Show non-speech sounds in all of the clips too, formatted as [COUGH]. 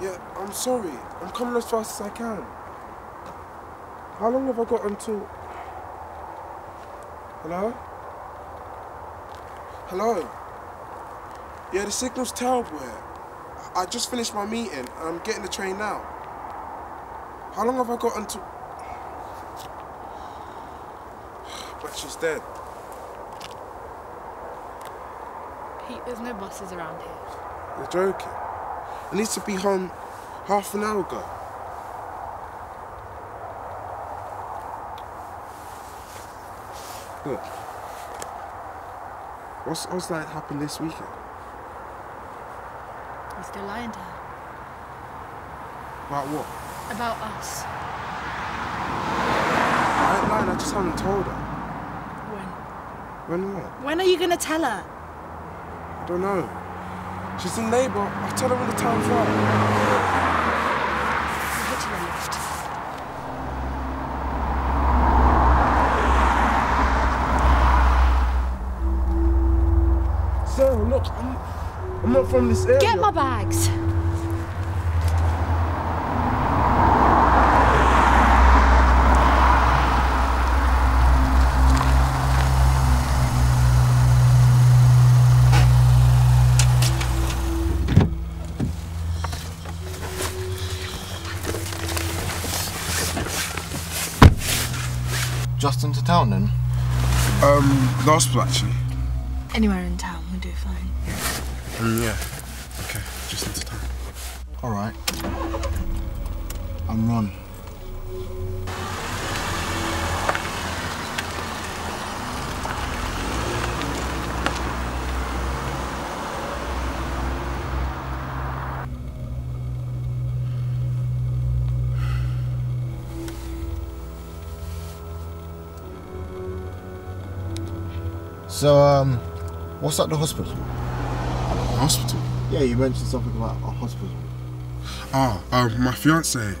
Yeah, I'm sorry. I'm coming as fast as I can. How long have I got until... Hello? Hello? Yeah, the signal's terrible here. I just finished my meeting and I'm getting the train now. How long have I got until... [SIGHS] But she's dead. Pete, there's no buses around here. You're joking. I need to be home half an hour ago. Look. What's, what's that happened this weekend? You're still lying to her. About what? About us. I ain't lying, I just haven't told her. When? When what? When are you gonna tell her? I don't know. She's a neighbor. I'll tell her when the time's right. I'll hit you a lift. Sarah, look, I'm, I'm not from this area. Get my bags. Just into town then? Um, the hospital actually. Anywhere in town will do fine. Um, yeah. Okay, just into town. Alright. I'm Ron. So, um, what's at the hospital? Hospital? Yeah, you mentioned something about a hospital. Oh, um, my fiance.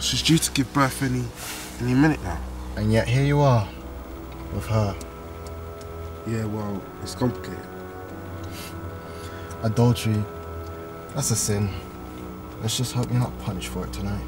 She's due to give birth any any minute now. And yet here you are, with her. Yeah, well, it's complicated. Adultery, that's a sin. Let's just hope you're not punished for it tonight.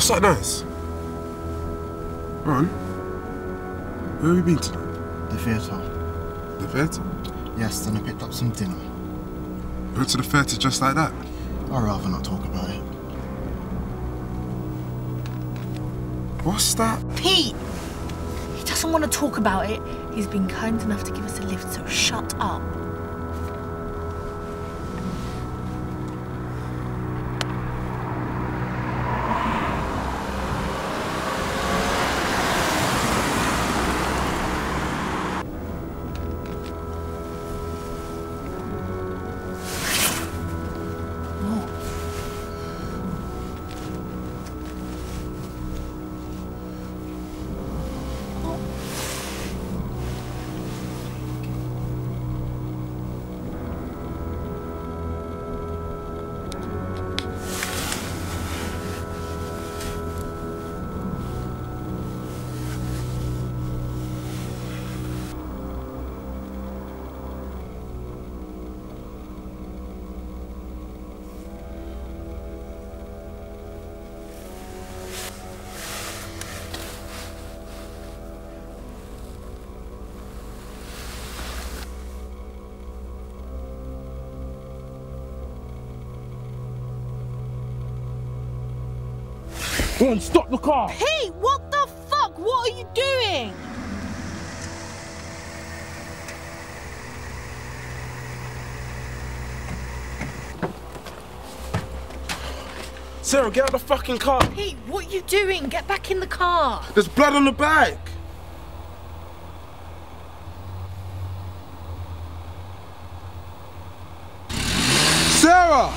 What's that noise? Ron? Where have you been tonight? The theatre. The theatre? Yes, then I picked up some dinner. You went to the theatre just like that? I'd rather not talk about it. What's that? Pete! He doesn't want to talk about it. He's been kind enough to give us a lift, so shut up. Ron, stop the car! Pete, what the fuck? What are you doing? Sarah, get out of the fucking car! Pete, what are you doing? Get back in the car. There's blood on the bag! Sarah!